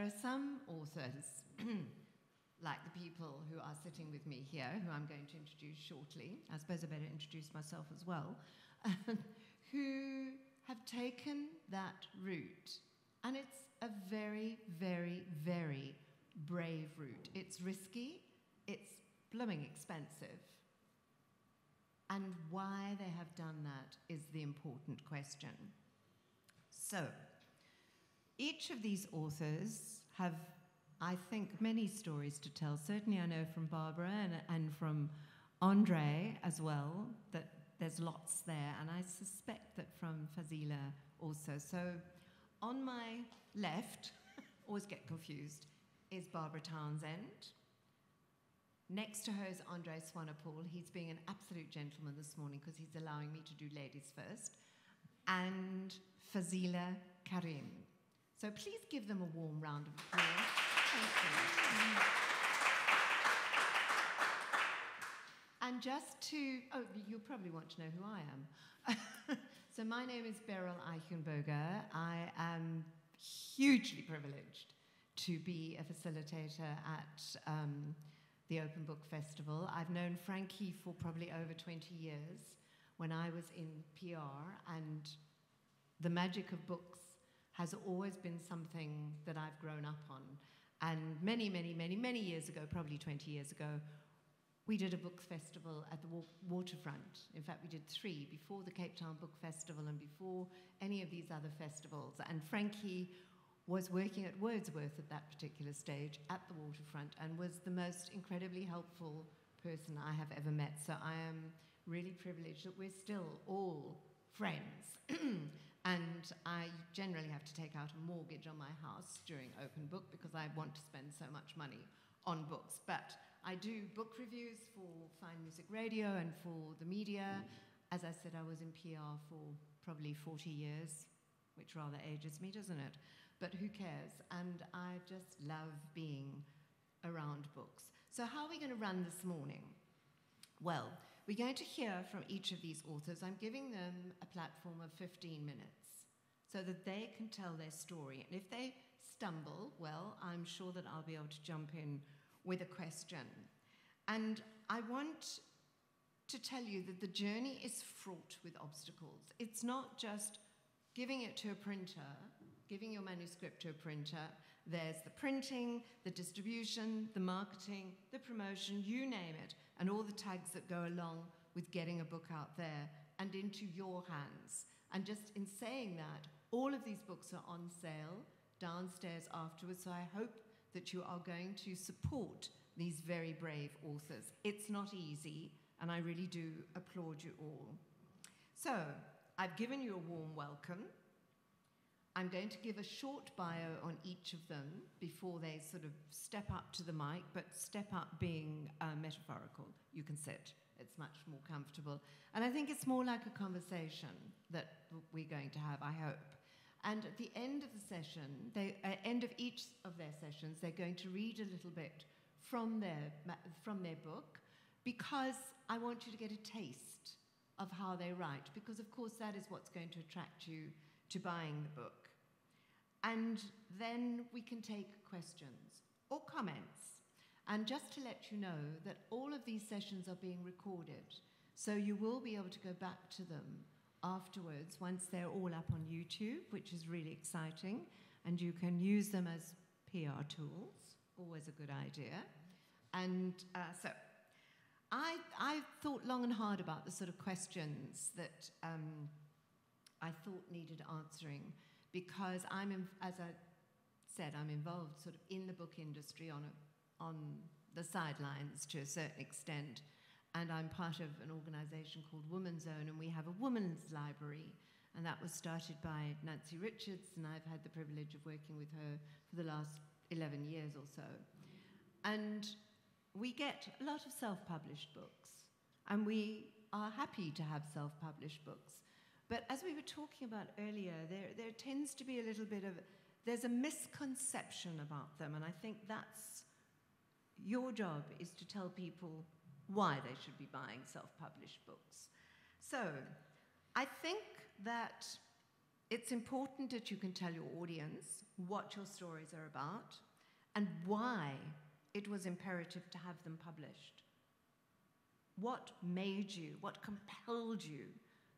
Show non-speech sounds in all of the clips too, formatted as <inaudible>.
there are some authors, <clears throat> like the people who are sitting with me here, who I'm going to introduce shortly. I suppose I better introduce myself as well, <laughs> who have taken that route. And it's a very, very, very brave route. It's risky, it's blooming expensive. And why they have done that is the important question. So, each of these authors have, I think, many stories to tell. Certainly, I know from Barbara and, and from Andre as well that there's lots there, and I suspect that from Fazila also. So, on my left, <laughs> always get confused, is Barbara Townsend. Next to her is Andre Swanepoel. He's being an absolute gentleman this morning because he's allowing me to do ladies first. And Fazila Cariem. So please give them a warm round of applause. And just to, oh, you'll probably want to know who I am. <laughs> so my name is Beryl Eichenberger. I am hugely privileged to be a facilitator at um, the Open Book Festival. I've known Frankie for probably over 20 years when I was in PR, and the magic of books has always been something that I've grown up on. And many, many, many, many years ago, probably 20 years ago, we did a book festival at the waterfront. In fact, we did three before the Cape Town Book Festival and before any of these other festivals. And Frankie was working at Wordsworth at that particular stage at the waterfront and was the most incredibly helpful person I have ever met. So I am really privileged that we're still all friends. <clears throat> and I generally have to take out a mortgage on my house during open book because I want to spend so much money on books. But I do book reviews for Fine Music Radio and for the media. As I said, I was in PR for probably 40 years, which rather ages me, doesn't it? but who cares? And I just love being around books. So, how are we going to run this morning? Well, we're going to hear from each of these authors. I'm giving them a platform of 15 minutes so that they can tell their story. And if they stumble, well, I'm sure that I'll be able to jump in with a question. And I want to tell you that the journey is fraught with obstacles. It's not just giving it to a printer giving your manuscript to a printer, there's the printing, the distribution, the marketing, the promotion, you name it, and all the tags that go along with getting a book out there and into your hands. And just in saying that, all of these books are on sale downstairs afterwards, so I hope that you are going to support these very brave authors. It's not easy, and I really do applaud you all. So, I've given you a warm welcome. I'm going to give a short bio on each of them before they sort of step up to the mic, but step up being uh, metaphorical. You can sit, it's much more comfortable. And I think it's more like a conversation that we're going to have, I hope. And at the end of the session, they, uh, end of each of their sessions, they're going to read a little bit from their, from their book because I want you to get a taste of how they write, because of course that is what's going to attract you to buying the book. And then we can take questions or comments. And just to let you know that all of these sessions are being recorded, so you will be able to go back to them afterwards once they're all up on YouTube, which is really exciting. And you can use them as PR tools, always a good idea. And uh, so I, I thought long and hard about the sort of questions that um, I thought needed answering because I'm, in, as I said, I'm involved sort of in the book industry on, a, on the sidelines to a certain extent. And I'm part of an organization called Woman's Own, and we have a women's library. And that was started by Nancy Richards, and I've had the privilege of working with her for the last 11 years or so. And we get a lot of self published books, and we are happy to have self published books. But as we were talking about earlier, there, there tends to be a little bit of, there's a misconception about them, and I think that's your job is to tell people why they should be buying self published books. So, I think that it's important that you can tell your audience what your stories are about and why it was imperative to have them published. What made you, what compelled you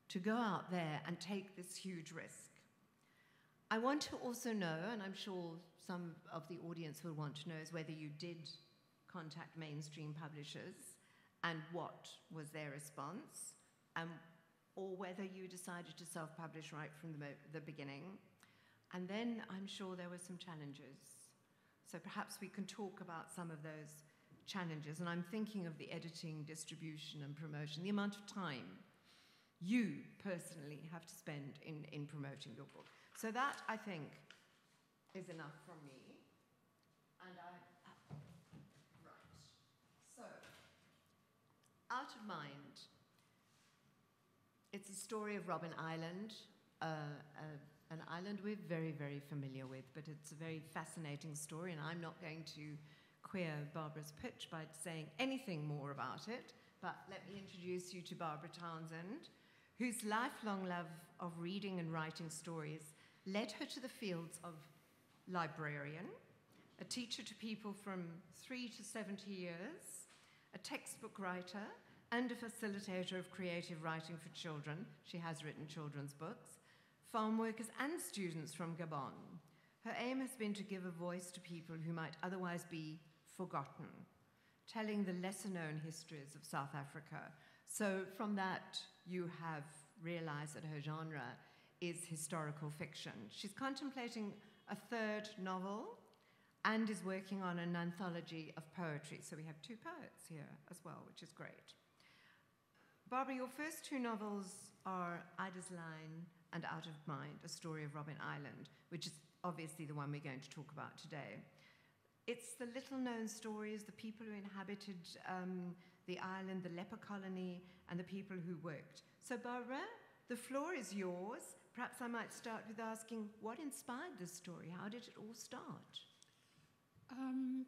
to go out there and take this huge risk? I want to also know, and I'm sure some of the audience will want to know, is whether you did contact mainstream publishers and what was their response, and, or whether you decided to self publish right from the, the beginning. And then I'm sure there were some challenges. So perhaps we can talk about some of those challenges. And I'm thinking of the editing, distribution, and promotion, the amount of time you personally have to spend in, in promoting your book. So that, I think, is enough from me. And I. Right. So, Out of Mind. It's a story of Robben Island, uh, uh, an island we're very, very familiar with, but it's a very fascinating story, and I'm not going to queer Barbara's pitch by saying anything more about it, but let me introduce you to Barbara Townsend, whose lifelong love of reading and writing stories led her to the fields of librarian, a teacher to people from 3 to 70 years, a textbook writer, and a facilitator of creative writing for children. She has written children's books, farm workers, and students from Gabon. Her aim has been to give a voice to people who might otherwise be forgotten, telling the lesser known histories of South Africa. So, from that, you have realized that her genre is historical fiction. She's contemplating a third novel and is working on an anthology of poetry. So we have two poets here as well, which is great. Barbara, your first two novels are Ida's Line and Out of Mind, a story of Robben Island, which is obviously the one we're going to talk about today. It's the little known stories, the people who inhabited um, the island, the leper colony, and the people who worked. So, Barbara, the floor is yours. Perhaps I might start with asking what inspired this story? How did it all start? Um,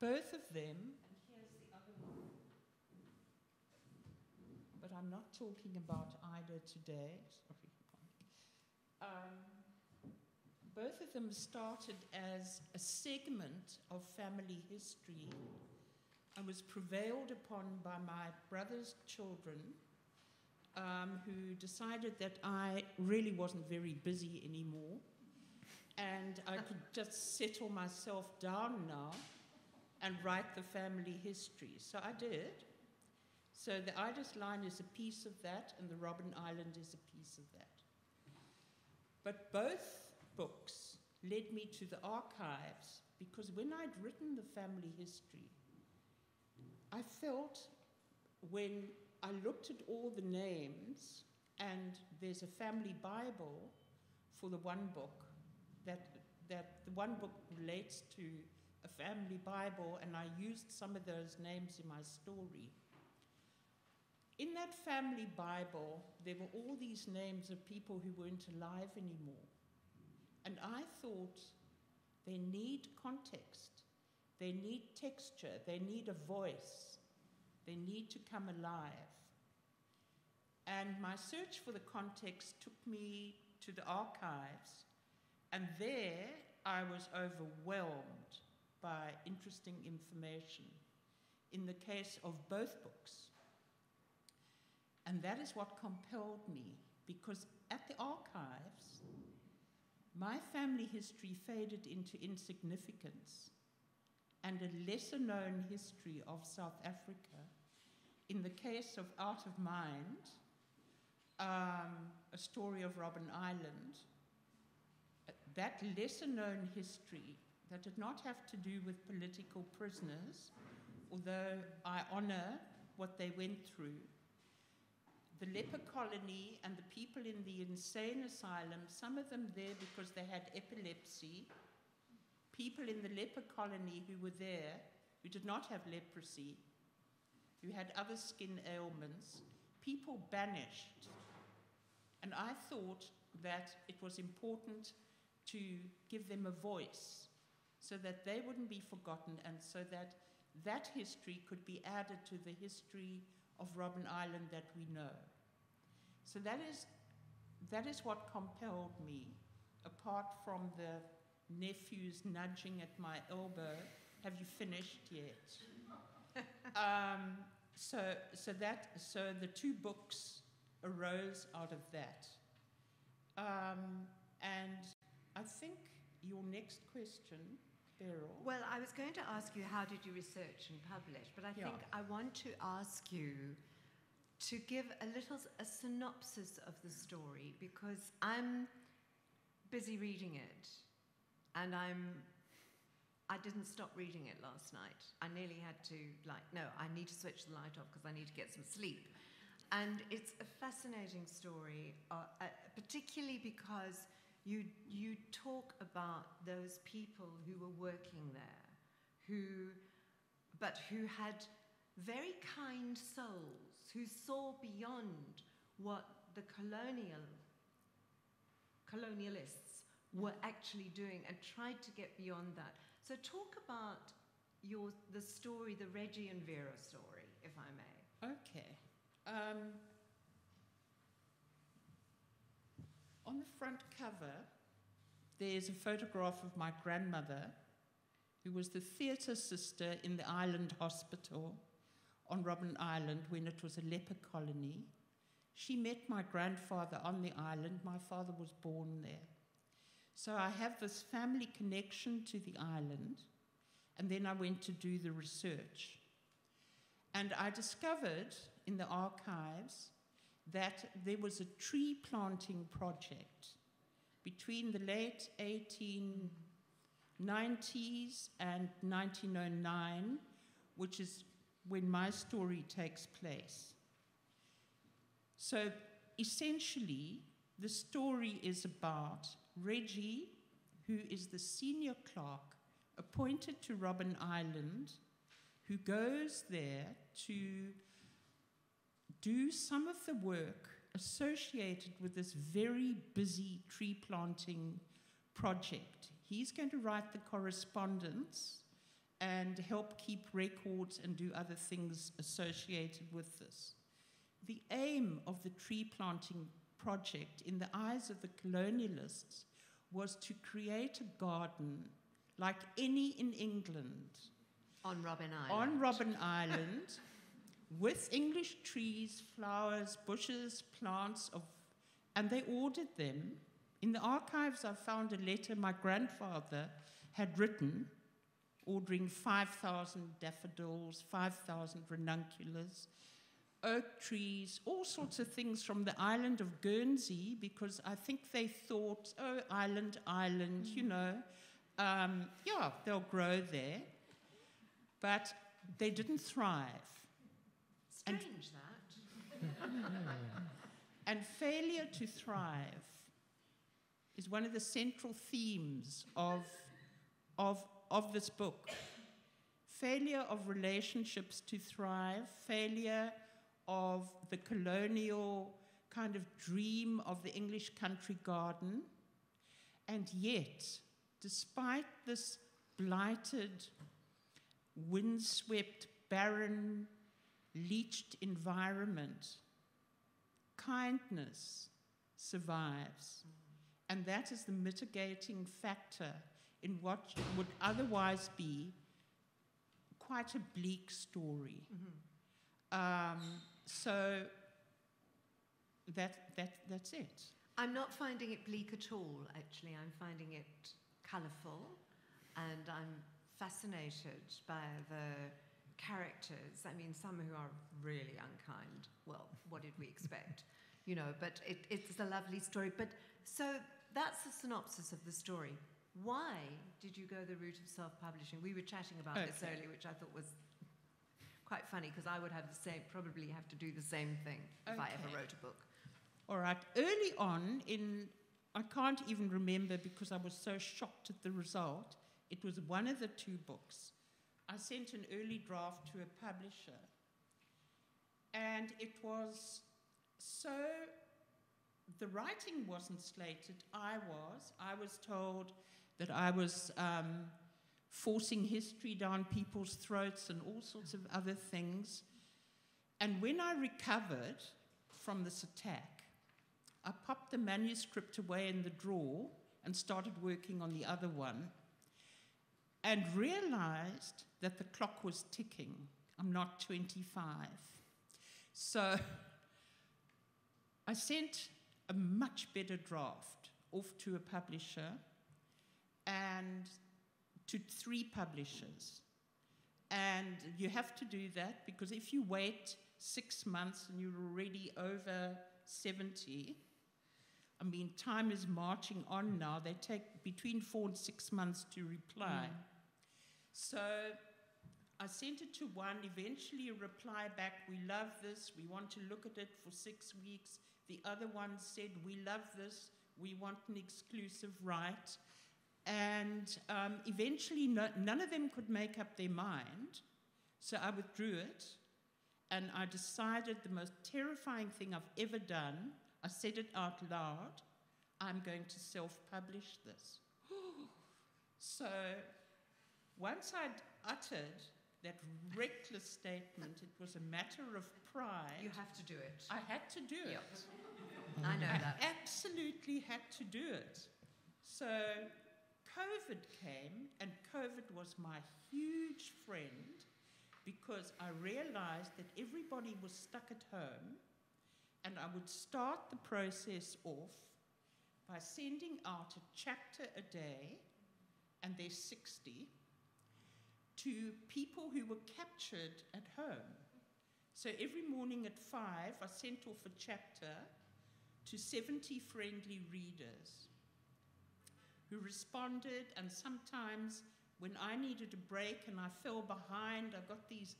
both of them, and here's the other one. But I'm not talking about Ida today. Sorry. Um, both of them started as a segment of family history and was prevailed upon by my brother's children um, who decided that I really wasn't very busy anymore and I could just settle myself down now and write the family history. So I did. So the Ida's line is a piece of that, and the Robben Island is a piece of that. But both books led me to the archives because when I'd written the family history, I felt when I looked at all the names, and there's a family Bible for the one book that, that the one book relates to a family Bible, and I used some of those names in my story. In that family Bible, there were all these names of people who weren't alive anymore. And I thought they need context, they need texture, they need a voice. They need to come alive. And my search for the context took me to the archives, and there I was overwhelmed by interesting information in the case of both books. And that is what compelled me, because at the archives, my family history faded into insignificance, and a lesser known history of South Africa in the case of Out of Mind, um, a story of Robben Island, that lesser known history that did not have to do with political prisoners, although I honor what they went through. The leper colony and the people in the insane asylum, some of them there because they had epilepsy, people in the leper colony who were there who did not have leprosy, who had other skin ailments, people banished. And I thought that it was important to give them a voice so that they wouldn't be forgotten and so that that history could be added to the history of Robben Island that we know. So that is that is what compelled me, apart from the nephews nudging at my elbow. Have you finished yet? um, so, so that, so the two books arose out of that. Um, and I think your next question, Beryl. Well, I was going to ask you how did you research and publish, but I Yeah. think I want to ask you to give a little a synopsis of the story because I'm busy reading it and I'm I didn't stop reading it last night. I nearly had to like no, I need to switch the light off because I need to get some sleep. And it's a fascinating story, uh, uh, particularly because you, you talk about those people who were working there, who, but who had very kind souls, who saw beyond what the colonial, colonialists were actually doing and tried to get beyond that. So talk about your, the story, the Reggie and Vera story, if I may. Okay. Um, on the front cover, there's a photograph of my grandmother, who was the theatre sister in the island hospital on Robben Island when it was a leper colony. She met my grandfather on the island. My father was born there. So I have this family connection to the island, and then I went to do the research. And I discovered in the archives that there was a tree planting project between the late 1890s and 1909, which is when my story takes place. So essentially, the story is about Reggie, who is the senior clerk appointed to Robben Island, who goes there to do some of the work associated with this very busy tree planting project. He's going to write the correspondence and help keep records and do other things associated with this. The aim of the tree planting project, in the eyes of the colonialists, was to create a garden like any in England On Robben Island. on Robben Island <laughs> with English trees, flowers, bushes, plants of and they ordered them. In the archives I found a letter my grandfather had written ordering 5,000 daffodils, 5,000 ranunculus, oak trees, all sorts of things from the island of Guernsey because I think they thought, oh, island, island, you know, um, yeah, they'll grow there. But they didn't thrive. and- Strange that. <laughs> And failure to thrive is one of the central themes of, of, of this book. Failure of relationships to thrive, failure of the colonial kind of dream of the English country garden. And yet, despite this blighted, windswept, barren, leached environment, kindness survives. And that is the mitigating factor in what would otherwise be quite a bleak story. Um, so that, that, that's it. I'm not finding it bleak at all, actually. I'm finding it colourful and I'm fascinated by the characters. I mean, some who are really unkind. Well, what did we expect? <laughs> you know, but it, it's a lovely story. But so that's the synopsis of the story. Why did you go the route of self publishing? We were chatting about this earlier, which I thought was quite funny because I would have the same, probably have to do the same thing if I ever wrote a book. All right. Early on, in I can't even remember because I was so shocked at the result. It was one of the two books. I sent an early draft to a publisher, and it was so. The writing wasn't slated. I was. I was told that I was um, forcing history down people's throats and all sorts of other things. And when I recovered from this attack, I popped the manuscript away in the drawer and started working on the other one and realized that the clock was ticking. I'm not 25. So I sent a much better draft off to a publisher and to three publishers. And you have to do that because if you wait six months and you're already over 70, I mean, time is marching on now. They take between four and six months to reply. Mm. So I sent it to one, eventually a reply back, we love this, we want to look at it for six weeks. The other one said, we love this, we want an exclusive right. And um, eventually, no, none of them could make up their mind, so I withdrew it. And I decided the most terrifying thing I've ever done, I said it out loud, I'm going to self publish this. <gasps> so once I'd uttered that reckless statement, it was a matter of pride. You have to do it. I had to do yep. it. I know I that. absolutely had to do it. So COVID came, and COVID was my huge friend because I realized that everybody was stuck at home, and I would start the process off by sending out a chapter a day, and there's 60 to people who were captured at home. So every morning at five, I sent off a chapter to 70 friendly readers who responded, and sometimes when I needed a break and I fell behind, I got these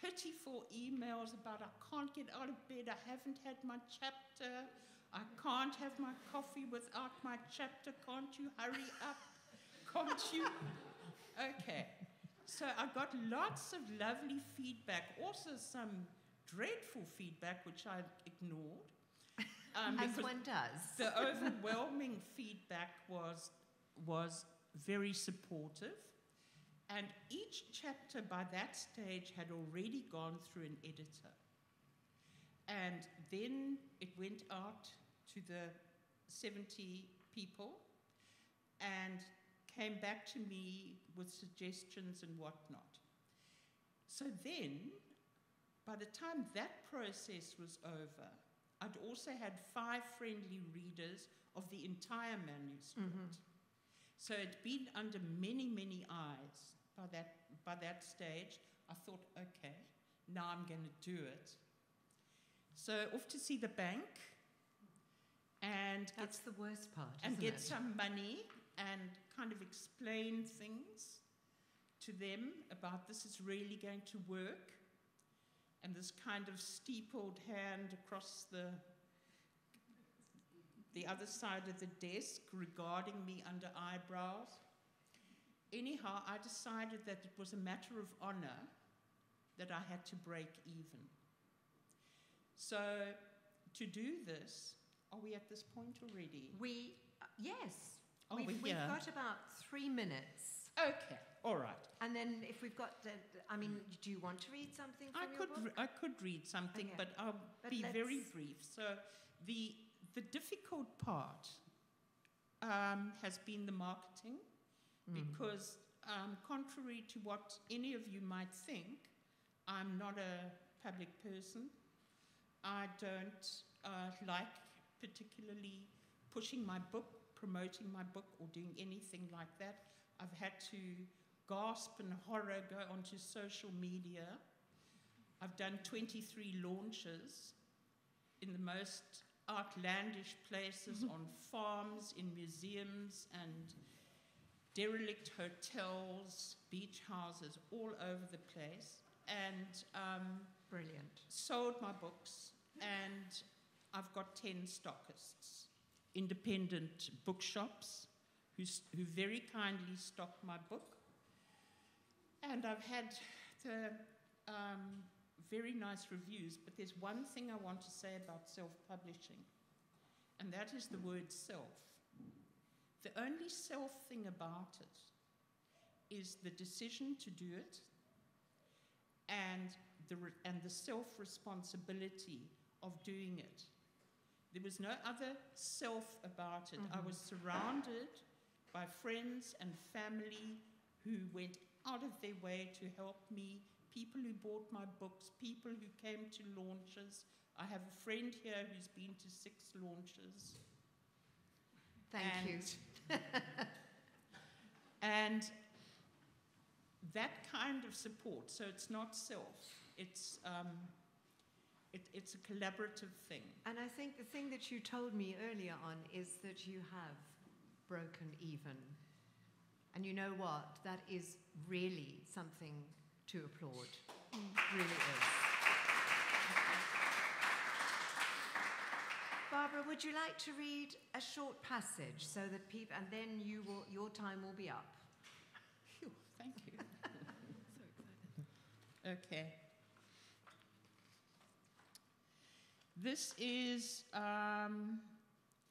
pitiful emails about I can't get out of bed, I haven't had my chapter, I can't have my coffee without my chapter, can't you hurry up? Can't you? Okay. So I got lots of lovely feedback, also some dreadful feedback, which I ignored. Um, As one does. the overwhelming feedback was, was very supportive. And each chapter by that stage had already gone through an editor. And then it went out to the 70 people. And came back to me with suggestions and whatnot. So then, by the time that process was over, I'd also had five friendly readers of the entire manuscript. Mm-hmm. So it'd been under many, many eyes by that, by that stage. I thought, okay, now I'm going to do it. So off to see the bank and that's get, the worst part and get it? some money and kind of explain things to them about this is really going to work, and this kind of steepled hand across the the other side of the desk regarding me under eyebrows. Anyhow, I decided that it was a matter of honor that I had to break even. So, to do this, are we at this point already? We, uh, yes, Oh, we've, we've got about three minutes. Okay, all right. And then if we've got, the, I mean, do you want to read something I could, I could read something, okay. but I'll but be very brief. So the the difficult part um, has been the marketing, mm. because um, contrary to what any of you might think, I'm not a public person. I don't uh, like particularly pushing my book promoting my book or doing anything like that. I've had to gasp and horror go onto social media. I've done 23 launches in the most outlandish places <laughs> on farms, in museums, and derelict hotels, beach houses, all over the place. And um, brilliant. Sold my books, and I've got 10 stockists independent bookshops who, who very kindly stocked my book. And I've had the um, very nice reviews, but there's one thing I want to say about self publishing, and that is the word self. The only self thing about it is the decision to do it and the, and the self responsibility of doing it There was no other self about it. I mm-hmm. was surrounded by friends and family who went out of their way to help me, people who bought my books, people who came to launches. I have a friend here who's been to six launches. Thank you. And- <laughs> and that kind of support, so it's not self, it's, um, it, it's a collaborative thing. And I think the thing that you told me earlier on is that you have broken even. And you know what? That is really something to applaud. Really is. Barbara, would you like to read a short passage so that people, and then you will, your time will be up. Phew, thank you. <laughs> so excited. Okay. This is um,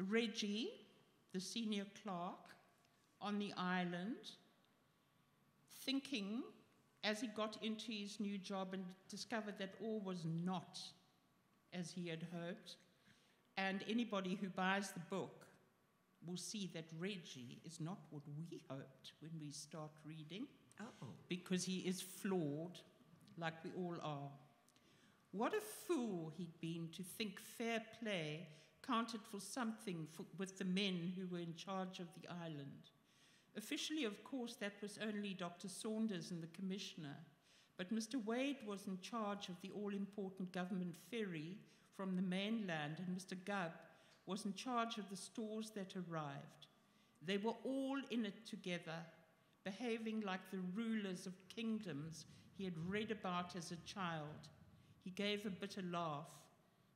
Reggie, the senior clerk on the island, thinking as he got into his new job and discovered that all was not as he had hoped. And anybody who buys the book will see that Reggie is not what we hoped when we start reading Oh. because he is flawed, like we all are. What a fool he'd been to think fair play counted for something for, with the men who were in charge of the island. Officially, of course, that was only Dr. Saunders and the Commissioner, but Mr. Wade was in charge of the all important government ferry from the mainland, and Mr. Gubb was in charge of the stores that arrived. They were all in it together, behaving like the rulers of kingdoms he had read about as a child. He gave a bitter laugh.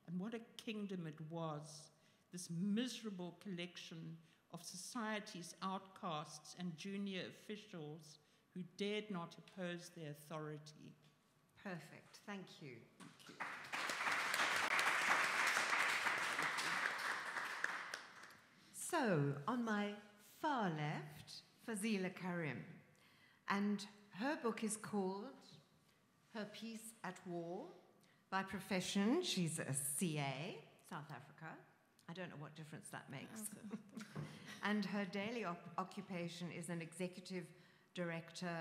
And what a kingdom it was, this miserable collection of society's outcasts and junior officials who dared not oppose their authority. Perfect. Thank you. So, on my far left, Fazila Cariem. And her book is called Her Peace at War. By profession, she's a CA, South Africa. I don't know what difference that makes. <laughs> and her daily op- occupation is an executive director,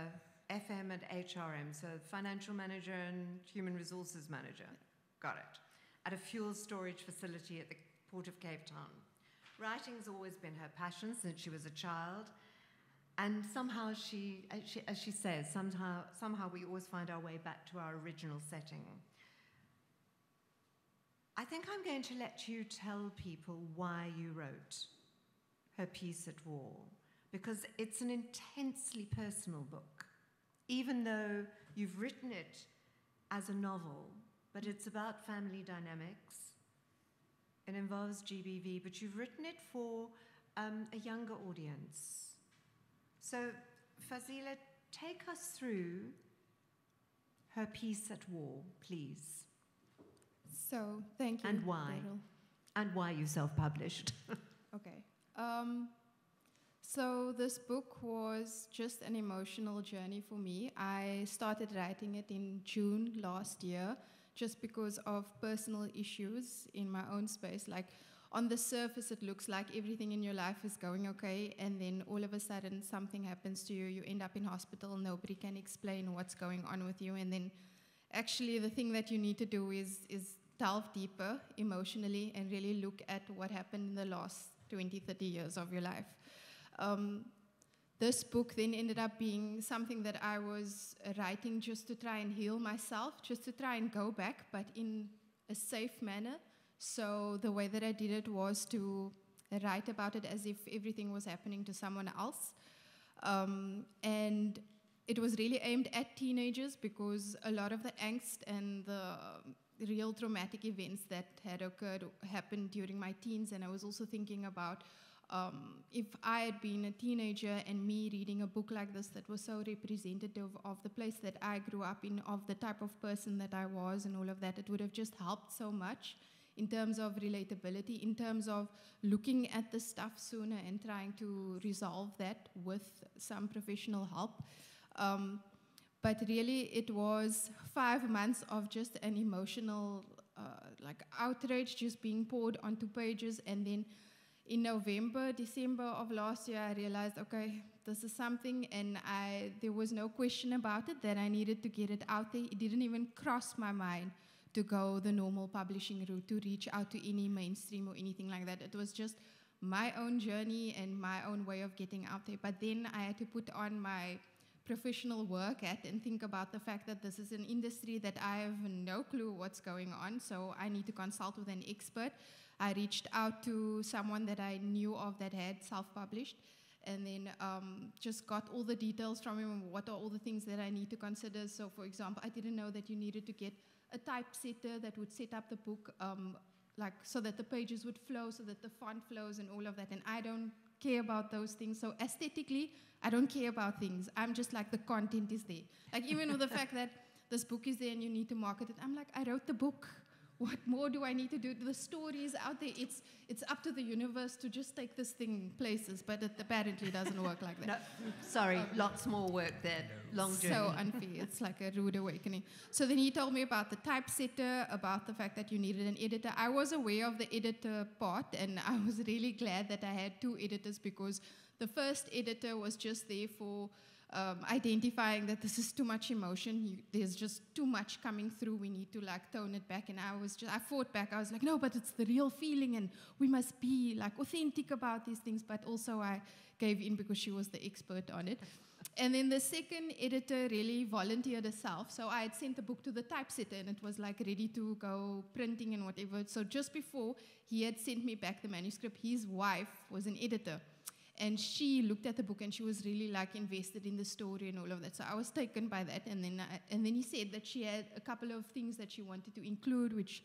FM and HRM, so financial manager and human resources manager. Got it. At a fuel storage facility at the Port of Cape Town. Writing's always been her passion since she was a child. And somehow she, as she, as she says, somehow, somehow we always find our way back to our original setting. I think I'm going to let you tell people why you wrote Her Peace at War, because it's an intensely personal book, even though you've written it as a novel, but it's about family dynamics. It involves GBV, but you've written it for um, a younger audience. So, Fazila, take us through Her Peace at War, please. So, thank you. And why? Beryl. And why you self published. <laughs> Okay. Um, so, this book was just an emotional journey for me. I started writing it in June last year just because of personal issues in my own space. Like, on the surface, it looks like everything in your life is going okay, and then all of a sudden, something happens to you. You end up in hospital, nobody can explain what's going on with you, and then actually, the thing that you need to do is, is delve deeper emotionally and really look at what happened in the last 20, 30 years of your life. Um, this book then ended up being something that I was writing just to try and heal myself, just to try and go back, but in a safe manner. So the way that I did it was to write about it as if everything was happening to someone else. Um, and it was really aimed at teenagers because a lot of the angst and the real traumatic events that had occurred happened during my teens. And I was also thinking about um, if I had been a teenager and me reading a book like this that was so representative of the place that I grew up in, of the type of person that I was, and all of that, it would have just helped so much in terms of relatability, in terms of looking at the stuff sooner and trying to resolve that with some professional help. Um, but really, it was five months of just an emotional uh, like outrage just being poured onto pages. And then in November, December of last year, I realized, okay, this is something, and I there was no question about it that I needed to get it out there. It didn't even cross my mind to go the normal publishing route to reach out to any mainstream or anything like that. It was just my own journey and my own way of getting out there. But then I had to put on my professional work at and think about the fact that this is an industry that I have no clue what's going on, so I need to consult with an expert. I reached out to someone that I knew of that had self published and then um, just got all the details from him what are all the things that I need to consider. So, for example, I didn't know that you needed to get a typesetter that would set up the book um, like so that the pages would flow, so that the font flows and all of that. And I don't care about those things. So aesthetically, I don't care about things. I'm just like the content is there. Like even with the <laughs> fact that this book is there and you need to market it, I'm like I wrote the book what more do I need to do? The story is out there. It's, it's up to the universe to just take this thing places, but it apparently doesn't work like that. No, sorry, um, lots more work there. Long journey. So unfair. it's like a rude awakening. So then he told me about the typesetter, about the fact that you needed an editor. I was aware of the editor part, and <laughs> I was really glad that I had two editors because the first editor was just there for um, identifying that this is too much emotion. You, there's just too much coming through. We need to like tone it back. And I was just, I fought back. I was like, no, but it's the real feeling, and we must be like authentic about these things. But also, I gave in because she was the expert on it. And then the second editor really volunteered herself. So I had sent the book to the typesetter and it was like ready to go printing and whatever. So just before he had sent me back the manuscript, his wife was an editor and she looked at the book and she was really like invested in the story and all of that. So i was taken by that. And then I, and then he said that she had a couple of things that she wanted to include which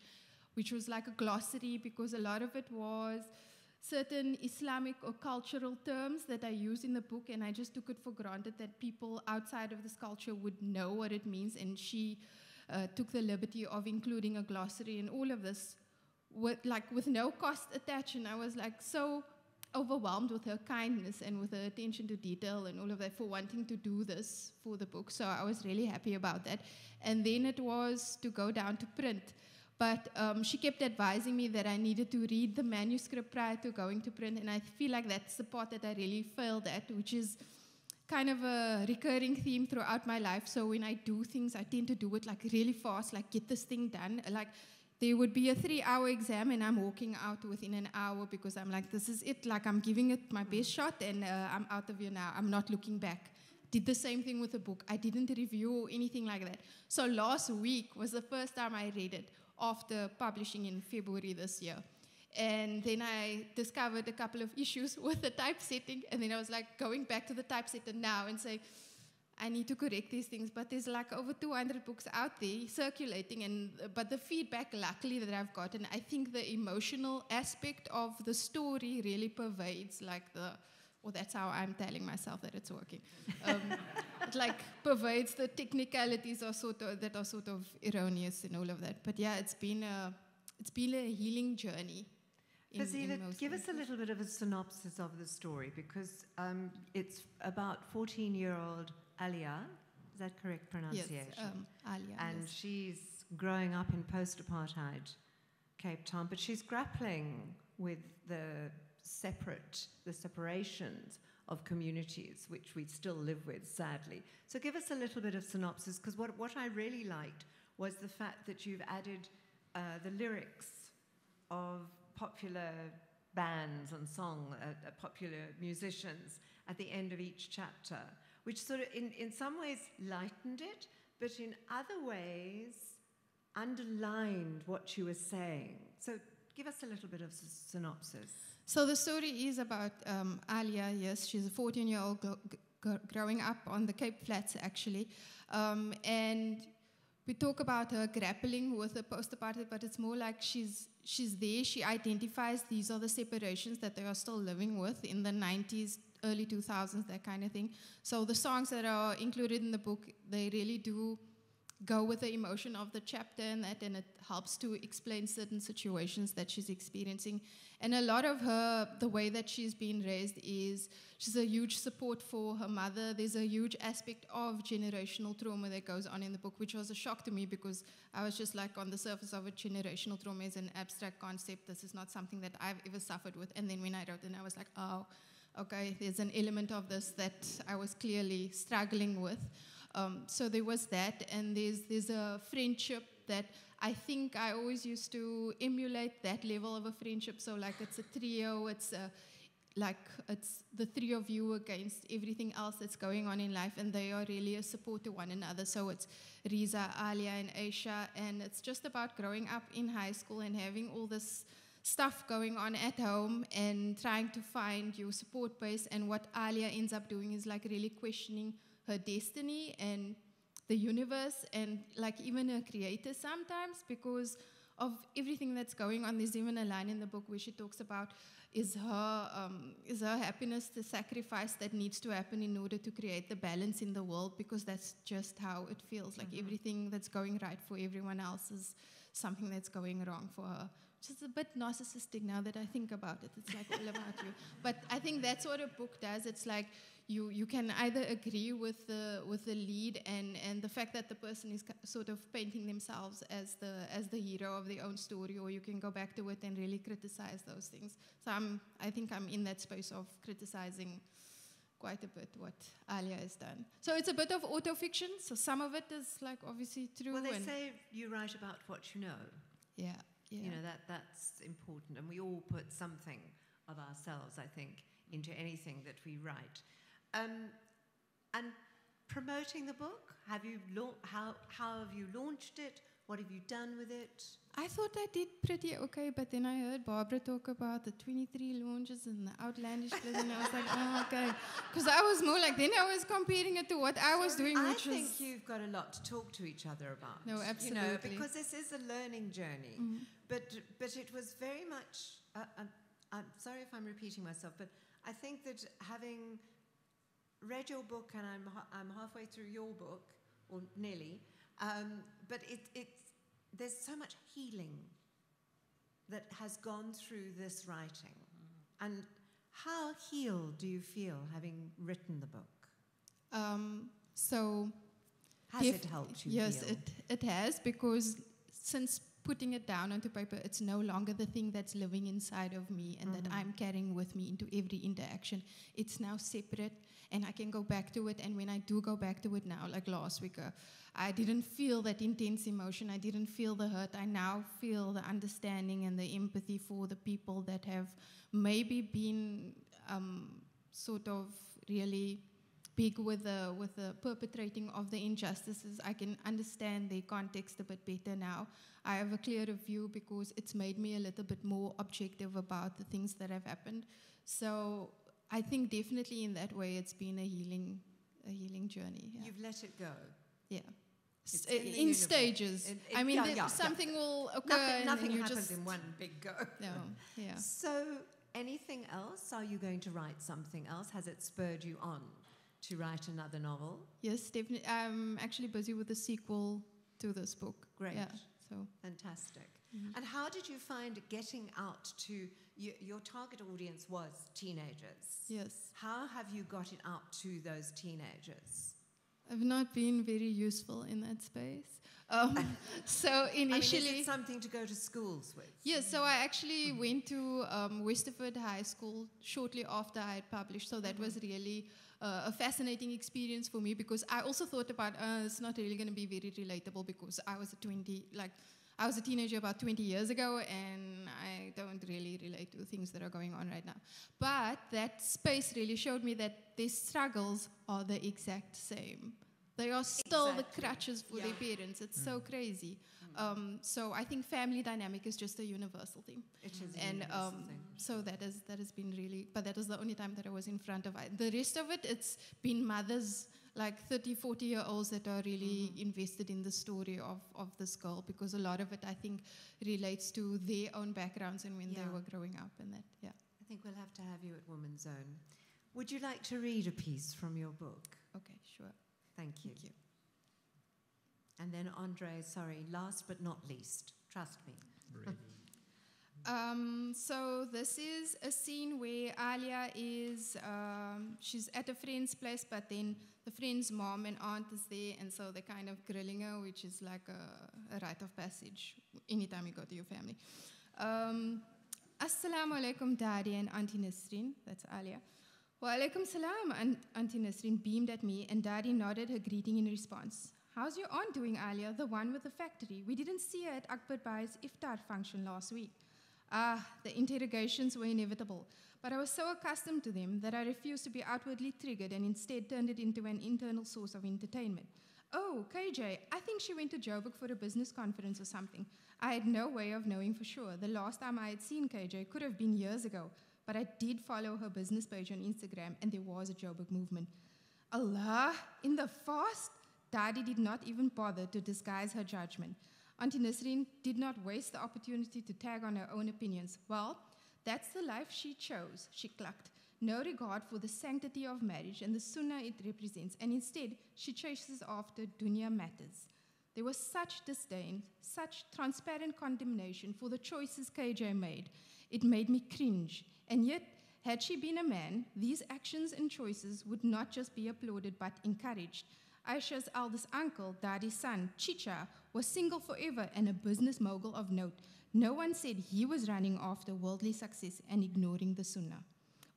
which was like a glossary because a lot of it was certain islamic or cultural terms that i use in the book. And i just took it for granted that people outside of this culture would know what it means. And she uh, took the liberty of including a glossary and all of this with like with no cost attached. And i was like so overwhelmed with her kindness and with her attention to detail and all of that for wanting to do this for the book. So I was really happy about that. And then it was to go down to print. But um, she kept advising me that I needed to read the manuscript prior to going to print. And I feel like that's the part that I really failed at, which is kind of a recurring theme throughout my life. So when I do things, I tend to do it like really fast, like get this thing done. Like there would be a three hour exam and I'm walking out within an hour because I'm like, this is it. Like, I'm giving it my best shot and uh, I'm out of here now. I'm not looking back. Did the same thing with the book. I didn't review or anything like that. So last week was the first time I read it after publishing in February this year. And then I discovered a couple of issues <laughs> with the typesetting. And then I was like going back to the typesetter now and say, I need to correct these things, but there's like over 200 books out there circulating, and but the feedback, luckily, that I've gotten, I think the emotional aspect of the story really pervades like the, well, that's how I'm telling myself that it's working. Um, <laughs> it like pervades the technicalities are sort of, that are sort of erroneous and all of that. But yeah, it's been a, it's been a healing journey. Fazila, give us a little bit of a synopsis of the story because um, it's about 14 year old Alia. Is that correct pronunciation? Yes, um, Alia. And yes. she's growing up in post apartheid Cape Town, but she's grappling with the separate, the separations of communities, which we still live with, sadly. So give us a little bit of synopsis, because what, what I really liked was the fact that you've added uh, the lyrics of popular bands and song, uh, uh, popular musicians at the end of each chapter which sort of, in, in some ways, lightened it, but in other ways, underlined what you were saying. So, give us a little bit of synopsis. So, the story is about um, Alia, yes, she's a 14 year old growing up on the Cape Flats, actually. Um, and we talk about her grappling with the post apartheid, but it's more like she's she's there. She identifies these are the separations that they are still living with in the 90s early 2000s, that kind of thing. So the songs that are included in the book, they really do go with the emotion of the chapter and that, and it helps to explain certain situations that she's experiencing. And a lot of her, the way that she's been raised is she's a huge support for her mother. There's a huge aspect of generational trauma that goes on in the book, which was a shock to me because I was just like on the surface of it, generational trauma is an abstract concept. This is not something that I've ever suffered with. And then when I wrote it, I was like, oh, okay, there's an element of this that I was clearly struggling with. Um, so there was that, and there's there's a friendship that I think I always used to emulate that level of a friendship. So like it's a trio, it's a like it's the three of you against everything else that's going on in life, and they are really a support to one another. So it's Riza, Alia, and Aisha, and it's just about growing up in high school and having all this stuff going on at home and trying to find your support base. And what Alia ends up doing is like really questioning her destiny and the universe and like even her creator sometimes because of everything that's going on. There's even a line in the book where she talks about is her um, is her happiness the sacrifice that needs to happen in order to create the balance in the world because that's just how it feels like Mm-hmm. everything that's going right for everyone else is something that's going wrong for her which is a bit narcissistic now that I think about it. It's like all about you. But I think that's what a book does. It's like you, you can either agree with the with the lead and, and the fact that the person is sort of painting themselves as the as the hero of their own story, or you can go back to it and really criticize those things. So I'm I think I'm in that space of criticizing quite a bit what Alia has done. So it's a bit of autofiction. So some of it is like obviously true. Well, they say you write about what you know. yeah, yeah. You know that that's important, and we all put something of ourselves, I think, into anything that we write. Um, and promoting the book, have you lau- how how have you launched it? What have you done with it? I thought I did pretty okay, but then I heard Barbara talk about the 23 launches and the outlandish place, and I was like, oh, okay. Because I was more like, then I was comparing it to what I was doing, I which think was. you've got a lot to talk to each other about. No, You know, absolutely. because this is a learning journey. Mhm. But but it was very much. Uh, uh, I'm sorry if I'm repeating myself, but I think that having read your book and I'm ha- I'm halfway through your book or nearly, um, but it it's there's so much healing that has gone through this writing, and how healed do you feel having written the book? Um, so, Has Def- it helped you? yes, heal? it, it has, because since putting it down onto paper, it's no longer the thing that's living inside of me and that Mhm. I'm carrying with me into every interaction. It's now separate, and I can go back to it. And when I do go back to it now, like last week, uh, I didn't feel that intense emotion. I didn't feel the hurt. I now feel the understanding and the empathy for the people that have maybe been um, sort of really big with the with the perpetrating of the injustices. I can understand their context a bit better now. I have a clearer view because it's made me a little bit more objective about the things that have happened. So I think definitely in that way it's been a healing a healing journey. Yeah. You've let it go. yeah. It's in in, stages. It- I mean, yeah, yeah, yeah. something will occur Nothing, and nothing you happens just in one big go. <laughs> no, yeah. So, anything else? Are you going to write something else? Has it spurred you on to write another novel? Yes, definitely. I'm actually busy with the sequel to this book. Great. Yeah. So. Fantastic. mhm. And how did you find getting out to y- your target audience was teenagers? Yes. How have you got it out to those teenagers? I've not been very useful in that space. Um, <laughs> so I mean, initially, is it something to go to schools with? yes. So I actually went to um, Westerford High School shortly after I had published. So that was really uh, a fascinating experience for me because I also thought about uh, it's not really going to be very relatable because I was a twenty like. I was a teenager about 20 years ago, and I don't really relate to things that are going on right now. But that space really showed me that their struggles are the exact same. They are still Exactly. the crutches for their Yeah. parents. It's so mm. crazy. Um, so I think family dynamic is just a universal theme, It is and um, so that is that has been really. But that was the only time that I was in front of. I, the rest of it, it's been mothers like 30, 40 year olds that are really Mhm. invested in the story of, of this girl because a lot of it I think relates to their own backgrounds and when they were growing up and that yeah I think we'll have to have you at Woman's Zone. Would you like to read a piece from your book? okay sure Thank you. thank you And then Andre, sorry, last but not least, trust me. <laughs> Um, so this is a scene where Alia is um, she's at a friend's place, but then the friend's mom and aunt is there, and so they're kind of grilling her, which is like a, a rite of passage anytime you go to your family. Um, Assalamu alaikum, Daddy and Auntie Nisrin. That's Alia. Wa alaikum salam, Aunt- Auntie Nisrin beamed at me, and Daddy nodded her greeting in response. How's your aunt doing, Alia, the one with the factory? We didn't see her at Akbar Bai's iftar function last week. Ah, the interrogations were inevitable, but I was so accustomed to them that I refused to be outwardly triggered and instead turned it into an internal source of entertainment. Oh, KJ, I think she went to Joburg for a business conference or something. I had no way of knowing for sure. The last time I had seen KJ could have been years ago, but I did follow her business page on Instagram and there was a Joburg movement. Allah, in the fast? Daddy did not even bother to disguise her judgment. Auntie Nisreen did not waste the opportunity to tag on her own opinions. Well, that's the life she chose, she clucked. No regard for the sanctity of marriage and the sunnah it represents, and instead she chases after dunya matters. There was such disdain, such transparent condemnation for the choices KJ made. It made me cringe. And yet, had she been a man, these actions and choices would not just be applauded but encouraged. Aisha's eldest uncle, Daddy's son, Chicha, was single forever and a business mogul of note. No one said he was running after worldly success and ignoring the sunnah.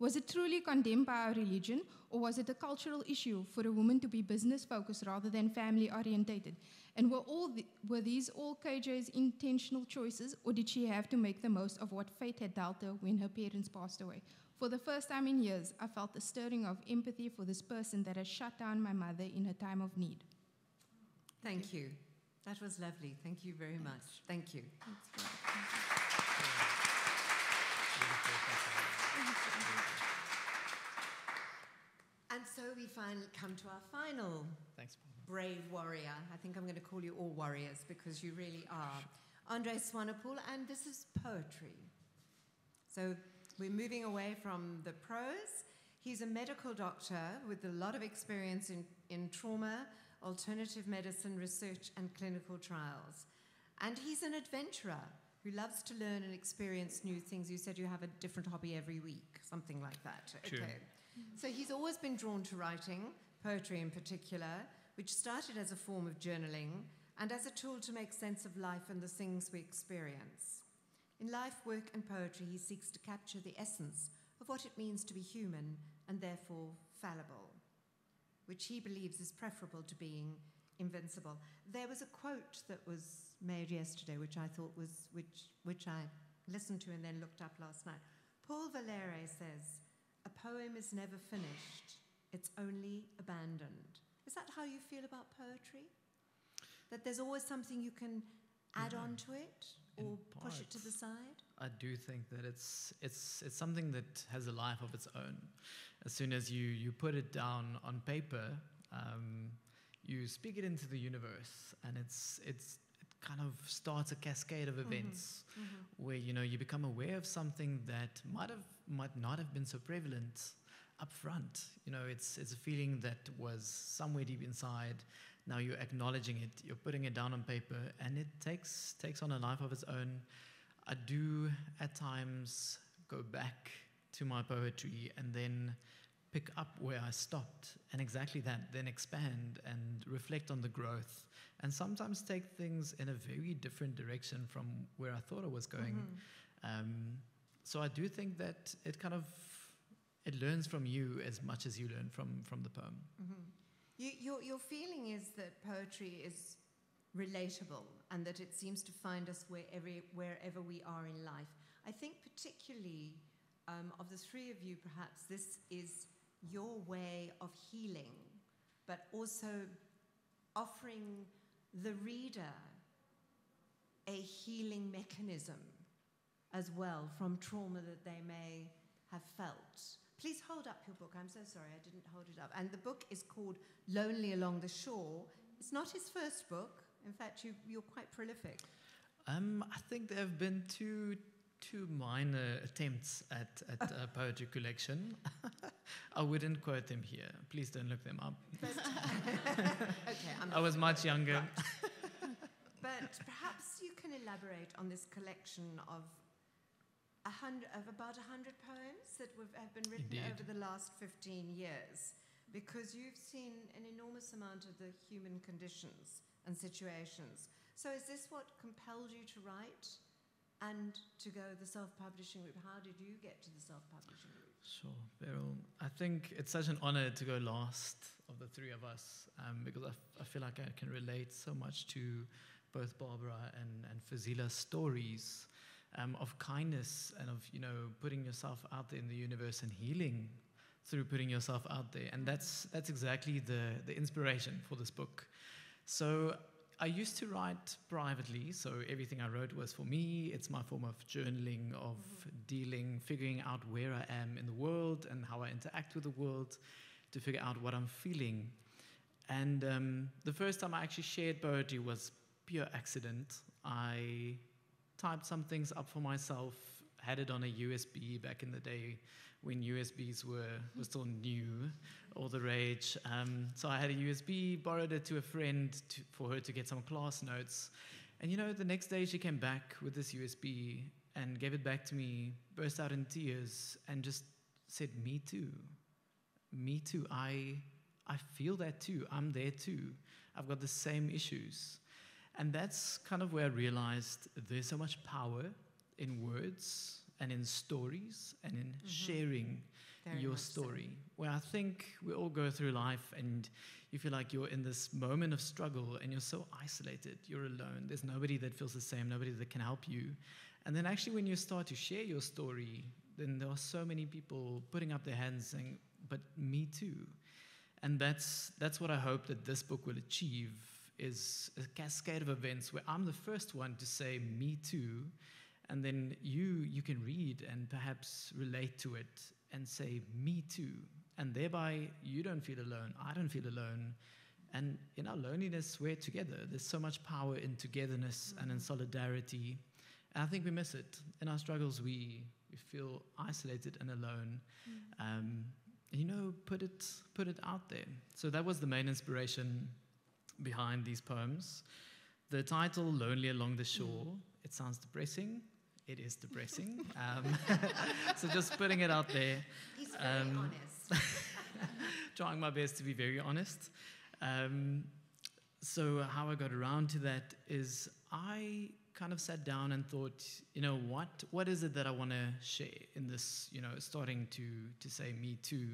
Was it truly condemned by our religion, or was it a cultural issue for a woman to be business focused rather than family orientated? And were, all the, were these all KJ's intentional choices, or did she have to make the most of what fate had dealt her when her parents passed away? For the first time in years, I felt a stirring of empathy for this person that has shut down my mother in her time of need. Thank you. That was lovely. Thank you very much. Thank you. And so we finally come to our final Thanks, brave warrior. I think I'm going to call you all warriors because you really are. Andre Swanepoel, and this is poetry. So we're moving away from the prose. He's a medical doctor with a lot of experience in, in trauma, alternative medicine research, and clinical trials. And he's an adventurer who loves to learn and experience new things. You said you have a different hobby every week, something like that. True. Okay. So he's always been drawn to writing, poetry in particular, which started as a form of journaling and as a tool to make sense of life and the things we experience. In life, work, and poetry, he seeks to capture the essence of what it means to be human and therefore fallible, which he believes is preferable to being invincible. There was a quote that was made yesterday, which I thought was, which, which I listened to and then looked up last night. Paul Valéry says, A poem is never finished, it's only abandoned. Is that how you feel about poetry? That there's always something you can add Yeah. on to it or push it to the side? I do think that it's it's it's something that has a life of its own. As soon as you you put it down on paper, um, you speak it into the universe, and it's it's it kind of starts a cascade of events where you know you become aware of something that might have might not have been so prevalent up front. You know, it's it's a feeling that was somewhere deep inside. Now you're acknowledging it, you're putting it down on paper, and it takes takes on a life of its own. I do at times go back to my poetry and then pick up where I stopped, and exactly that, then expand and reflect on the growth, and sometimes take things in a very different direction from where I thought I was going. Mhm. Um, so I do think that it kind of it learns from you as much as you learn from from the poem. Mhm. You, your, your feeling is that poetry is relatable and that it seems to find us wherever, wherever we are in life. I think, particularly um, of the three of you, perhaps this is your way of healing, but also offering the reader a healing mechanism as well from trauma that they may have felt. Please hold up your book. I'm so sorry, I didn't hold it up. And the book is called Lonely Along the Shore. It's not his first book. In fact, you, you're quite prolific. Um, I think there have been two two minor attempts at at a <laughs> poetry collection. I wouldn't quote them here. Please don't look them up. <laughs> okay, I'm I was much younger. <laughs> but perhaps you can elaborate on this collection of a hundred, of about a hundred poems that have have been written Indeed. over the last 15 years, because you've seen an enormous amount of the human conditions and situations. So is this what compelled you to write and to go the self-publishing route? How did you get to the self-publishing route? Sure, Beryl. I think it's such an honor to go last of the three of us um, because I, f- I feel like I can relate so much to both Barbara and, and Fazila's stories um, of kindness and of, you know, putting yourself out there in the universe and healing through putting yourself out there. And that's, that's exactly the, the inspiration for this book. So I used to write privately, so everything I wrote was for me. It's my form of journaling, of dealing, figuring out where I am in the world and how I interact with the world to figure out what I'm feeling. And um, the first time I actually shared poetry was pure accident. I typed some things up for myself, had it on a USB back in the day when USBs were, were still new, all the rage. Um, so I had a USB, borrowed it to a friend to, for her to get some class notes. And you know, the next day she came back with this USB and gave it back to me, burst out in tears, and just said, Me too. Me too. I, I feel that too. I'm there too. I've got the same issues. And that's kind of where I realized there's so much power in words and in stories and in mm-hmm. sharing Very your much so. story. Where I think we all go through life and you feel like you're in this moment of struggle and you're so isolated, you're alone. There's nobody that feels the same, nobody that can help you. And then actually, when you start to share your story, then there are so many people putting up their hands saying, But me too. And that's, that's what I hope that this book will achieve is a cascade of events where I'm the first one to say me too. And then you you can read and perhaps relate to it and say me too. And thereby you don't feel alone i don't feel alone. And in our loneliness we're together. There's so much power in togetherness and in solidarity. And i think we miss it. In our struggles we we feel isolated and alone. Um, you know put it put it out there. So that was the main inspiration behind these poems the title lonely along the shore it sounds depressing it is depressing <laughs> um, <laughs> so just putting it out there He's very Um, honest. <laughs> trying my best to be very honest. Um, so how I got around to that is I kind of sat down and thought, you know, what what is it that I want to share in this, you know, starting to to say me too.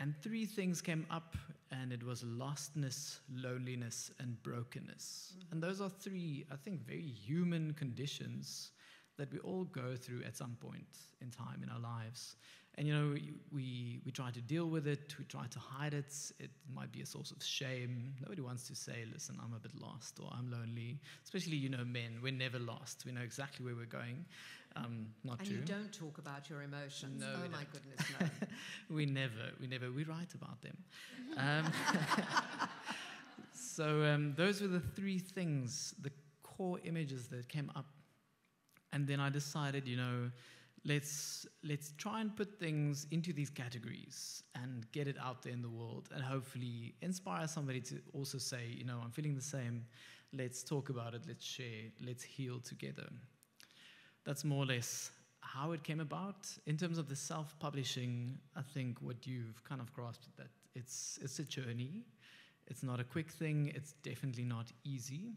And three things came up, and it was lostness, loneliness, and brokenness. Mm-hmm. And those are three, I think, very human conditions that we all go through at some point in time in our lives. And you know, we, we try to deal with it, we try to hide it. It might be a source of shame. Nobody wants to say, listen, I'm a bit lost or I'm lonely. Especially, you know, men, we're never lost. We know exactly where we're going. Um, not and true. you don't talk about your emotions. No, oh my don't. goodness, no. <laughs> we never, we never, we write about them. Um, <laughs> so um, those were the three things, the core images that came up. And then I decided, you know, let's let's try and put things into these categories and get it out there in the world and hopefully inspire somebody to also say, you know, I'm feeling the same. Let's talk about it, let's share, let's heal together. That's more or less how it came about. In terms of the self-publishing, I think what you've kind of grasped that it's it's a journey. It's not a quick thing. It's definitely not easy.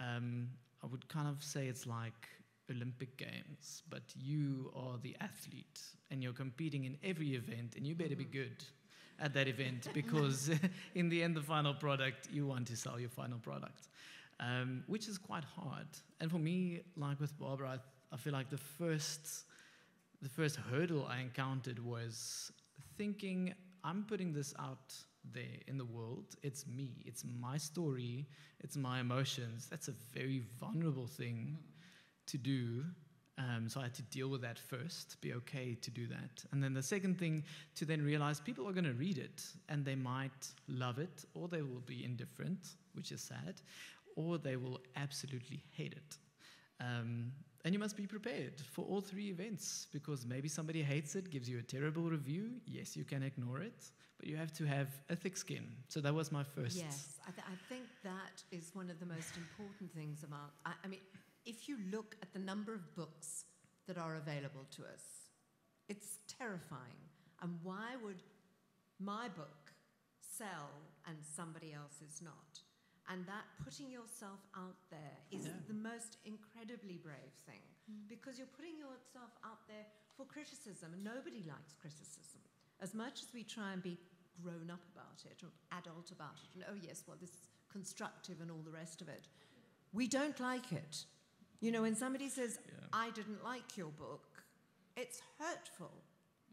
Um, I would kind of say it's like Olympic Games, but you are the athlete and you're competing in every event, and you better be good at that event <laughs> because <laughs> in the end, the final product, you want to sell your final product, um, which is quite hard. And for me, like with Barbara, I, I feel like the first, the first hurdle I encountered was thinking, I'm putting this out there in the world. It's me, it's my story, it's my emotions. That's a very vulnerable thing to do. Um, so I had to deal with that first, be okay to do that. And then the second thing, to then realize people are going to read it and they might love it or they will be indifferent, which is sad, or they will absolutely hate it. Um, and you must be prepared for all three events because maybe somebody hates it, gives you a terrible review. Yes, you can ignore it, but you have to have a thick skin. So that was my first. Yes, I, th- I think that is one of the most important things about. I, I mean, if you look at the number of books that are available to us, it's terrifying. And why would my book sell and somebody else's not? And that putting yourself out there is Yeah. the most incredibly brave thing mm. because you're putting yourself out there for criticism, and nobody likes criticism. As much as we try and be grown up about it or adult about it, and oh, yes, well, this is constructive and all the rest of it, we don't like it. You know, when somebody says, Yeah. I didn't like your book, it's hurtful.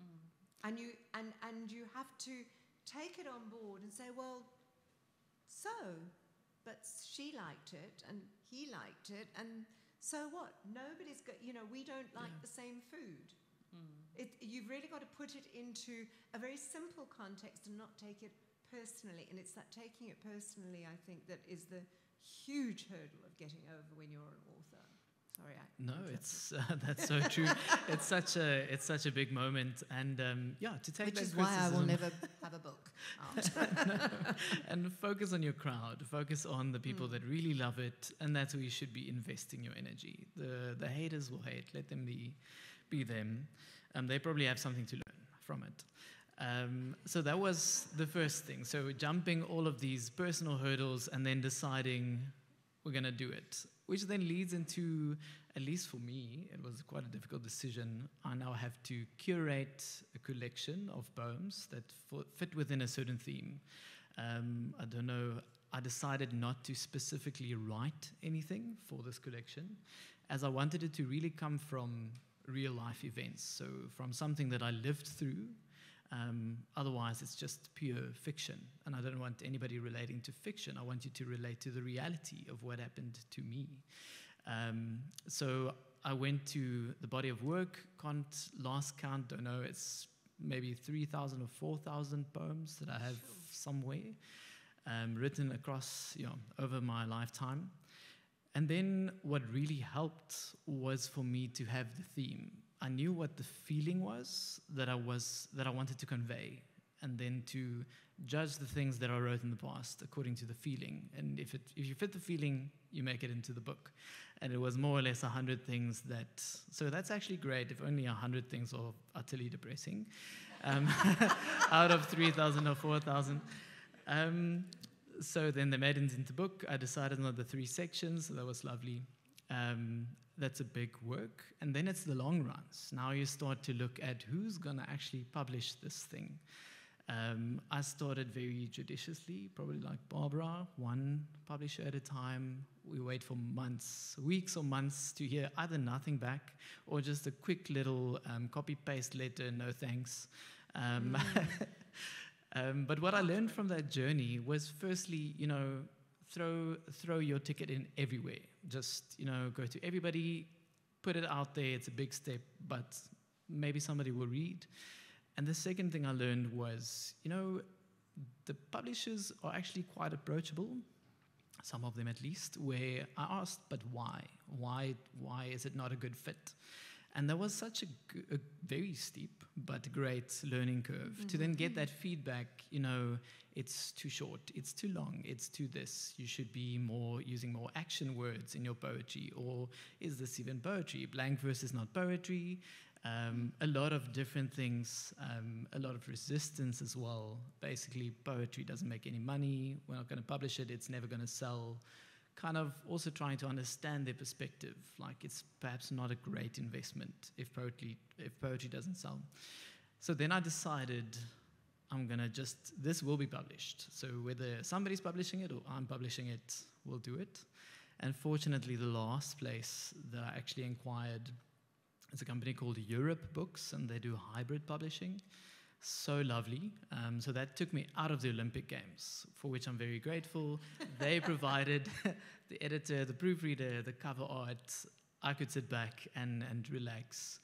Mm. And you, and, and you have to take it on board and say, well, so, but she liked it and he liked it, and so what? Nobody's got, you know, we don't like Yeah. the same food. Hmm. It, you've really got to put it into a very simple context and not take it personally. And it's that taking it personally, I think, that is the huge hurdle of getting over when you're an author. Sorry, I No, it's uh, <laughs> that's so true. it's such a it's such a big moment, and um, yeah, to take which is why I will never have a book out. <laughs> <laughs> and focus on your crowd, focus on the people Mm. that really love it, and that's where you should be investing your energy. The the haters will hate, let them be, be them. Um, they probably have something to learn from it. Um, so that was the first thing. So jumping all of these personal hurdles and then deciding we're going to do it, which then leads into, at least for me, it was quite a difficult decision. I now have to curate a collection of poems that fit within a certain theme. Um, I don't know, I decided not to specifically write anything for this collection, as I wanted it to really come from real life events, so from something that I lived through. Um, otherwise, it's just pure fiction. And I don't want anybody relating to fiction. I want you to relate to the reality of what happened to me. Um, so I went to the body of work, can't last count, don't know, it's maybe 3,000 or 4,000 poems that I have somewhere um, written across, you know, over my lifetime. And then what really helped was for me to have the theme. I knew what the feeling was that I was that I wanted to convey, and then to judge the things that I wrote in the past according to the feeling. And if it if you fit the feeling, you make it into the book. And it was more or less hundred things that. So that's actually great. If only hundred things are utterly depressing, um, <laughs> out of three thousand or four thousand. Um, so then they made it into the book. I decided on the three sections. So that was lovely. Um, that's a big work. And then it's the long runs. Now you start to look at who's going to actually publish this thing. Um, I started very judiciously, probably like Barbara, one publisher at a time. We wait for months, weeks or months to hear either nothing back or just a quick little um, copy paste letter, no thanks. Um, <laughs> um, but what I learned from that journey was firstly, you know, throw throw your ticket in everywhere. Just you know, go to everybody, put it out there. It's a big step, but maybe somebody will read. And the second thing I learned was, you know, the publishers are actually quite approachable. Some of them, at least, where I asked, but why? Why? Why is it not a good fit? And there was such a very steep but great learning curve to then get that feedback. You know, it's too short, it's too long, it's too this. You should be more using more action words in your poetry, or is this even poetry? Blank verse is not poetry. Um, a lot of different things, um, a lot of resistance as well. Basically, poetry doesn't make any money. We're not going to publish it. It's never going to sell kind of also trying to understand their perspective. Like it's perhaps not a great investment if poetry if poetry doesn't sell. So then I decided I'm gonna just this will be published. So whether somebody's publishing it or I'm publishing it, we'll do it. And fortunately, the last place that I actually inquired is a company called Europe Books, and they do hybrid publishing so lovely. Um, so that took me out of the Olympic Games, for which I'm very grateful. they <laughs> provided <laughs> the editor, the proofreader, the cover art. I could sit back and, and relax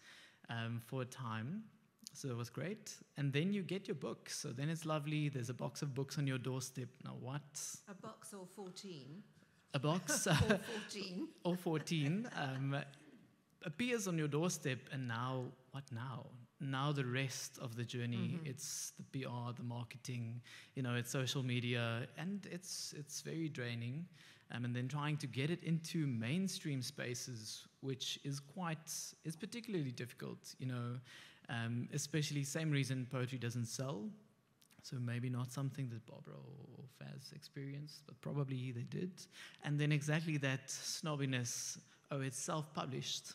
um, for a time. So it was great. And then you get your book. So then it's lovely. There's a box of books on your doorstep. Now, what? A box or 14. A box <laughs> or 14. or 14. Um, appears on your doorstep, and now what now? Now the rest of the journey, Mhm. it's the PR, the marketing, you know, it's social media, and it's it's very draining. Um, and then trying to get it into mainstream spaces, which is quite is particularly difficult, you know, um, especially same reason poetry doesn't sell. So maybe not something that Barbara or Faz experienced, but probably they did. And then exactly that snobbiness, oh, it's self-published.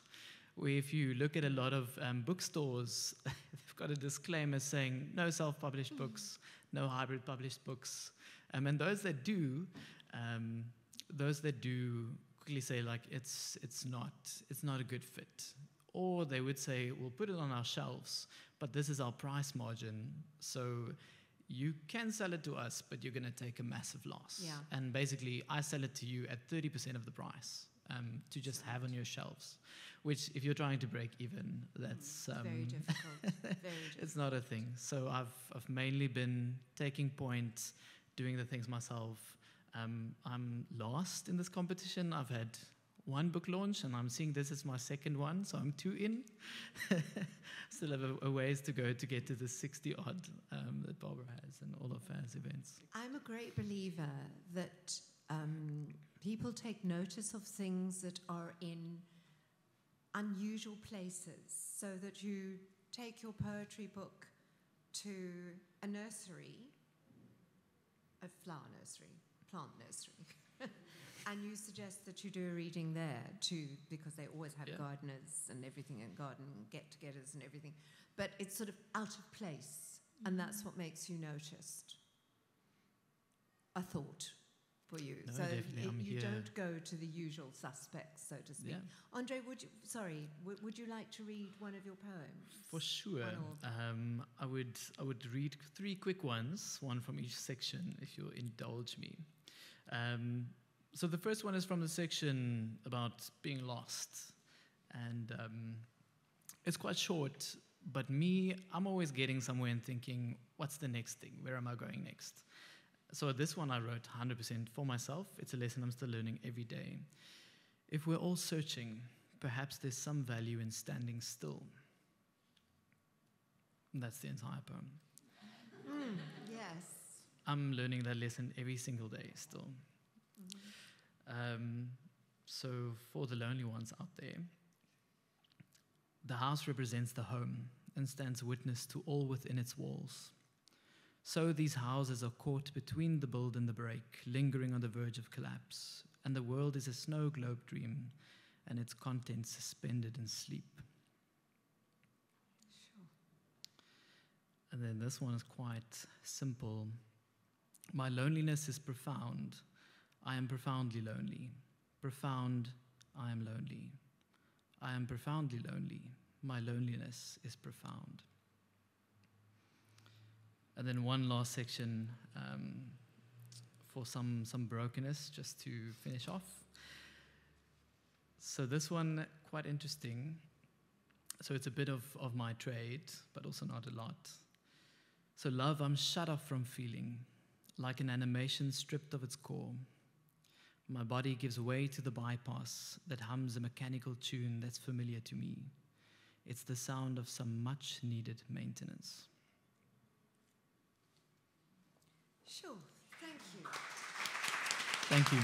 Where if you look at a lot of um, bookstores, <laughs> they've got a disclaimer saying no self-published books, no hybrid published books. Um, and those that do, um, those that do quickly say like it's it's not it's not a good fit. Or they would say, we'll put it on our shelves, but this is our price margin. So you can sell it to us, but you're going to take a massive loss. Yeah. And basically, I sell it to you at 30% of the price um, to just have on your shelves, which, if you're trying to break even, that's. Um, Very difficult. <laughs> Very difficult. it's not a thing. So I've, I've mainly been taking point, doing the things myself. Um, I'm last in this competition. I've had one book launch, and I'm seeing this as my second one, so I'm two in. <laughs> Still have a, a ways to go to get to the 60 odd um, that Barbara has and all of Faz events. I'm a great believer that um, people take notice of things that are in unusual places so that you take your poetry book to a nursery, a flower nursery, plant nursery. <laughs> and you suggest that you do a reading there too, because they always have Yeah. gardeners and everything and garden get togethers and everything. But it's sort of out of place, and that's mm. what makes you noticed. A thought for you. No, so definitely, it- you here. don't go to the usual suspects, so to speak. Yeah, Andre, would you, sorry, w- would you like to read one of your poems? for sure. Um, I would I would read three quick ones, one from each section, if you'll indulge me. Um, so the first one is from the section about being lost, and um, it's quite short. But me, I'm always getting somewhere and thinking, what's the next thing? Where am I going next? So this one I wrote 100% for myself. It's a lesson I'm still learning every day. If we're all searching, perhaps there's some value in standing still. And that's the entire poem. Mm, yes. I'm learning that lesson every single day still. Um, so, for the lonely ones out there, the house represents the home and stands witness to all within its walls. So, these houses are caught between the build and the break, lingering on the verge of collapse, and the world is a snow globe dream and its contents suspended in sleep. Sure. And then this one is quite simple. My loneliness is profound. I am profoundly lonely. Profound, I am lonely. I am profoundly lonely. My loneliness is profound. And then one last section um, for some, some brokenness, just to finish off. So this one, quite interesting. So it's a bit of, of my trade, but also not a lot. So, love, I'm shut off from feeling, like an animation stripped of its core. My body gives way to the bypass that hums a mechanical tune that's familiar to me. It's the sound of some much needed maintenance. Sure. Thank you. Thank you.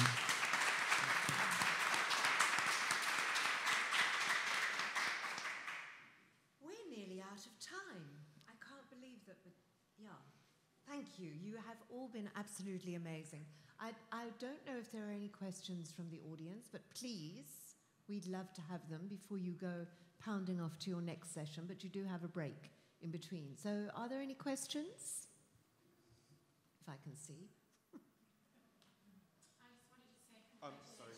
We're nearly out of time. I can't believe that. But yeah. Thank you. You have all been absolutely amazing. I, I don't know if there are any questions from the audience, but please, we'd love to have them before you go pounding off to your next session. But you do have a break in between. So, are there any questions? If I can see. <laughs> Um, sorry.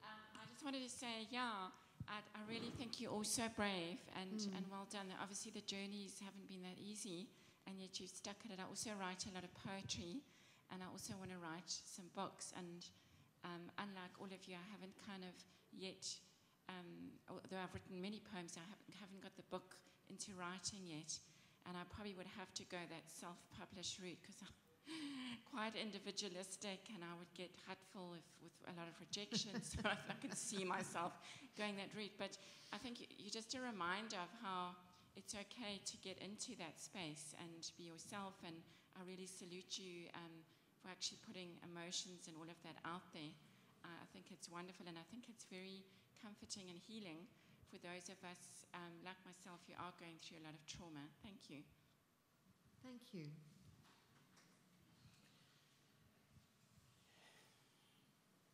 Um, I just wanted to say, yeah, I, I really think you're all so brave and, Mm. and well done. Obviously, the journeys haven't been that easy, and yet you've stuck at it. I also write a lot of poetry, and I also want to write some books. And um, unlike all of you, I haven't kind of yet, um, although I've written many poems, I haven't, haven't got the book into writing yet. And I probably would have to go that self published route because I'm <laughs> quite individualistic and I would get hurtful if, with a lot of rejection. so I, can see myself going that route. But I think you, you're just a reminder of how it's okay to get into that space and be yourself. And I really salute you um, for actually putting emotions and all of that out there. Uh, I think it's wonderful and I think it's very comforting and healing for those of us um, like myself who are going through a lot of trauma. Thank you. Thank you.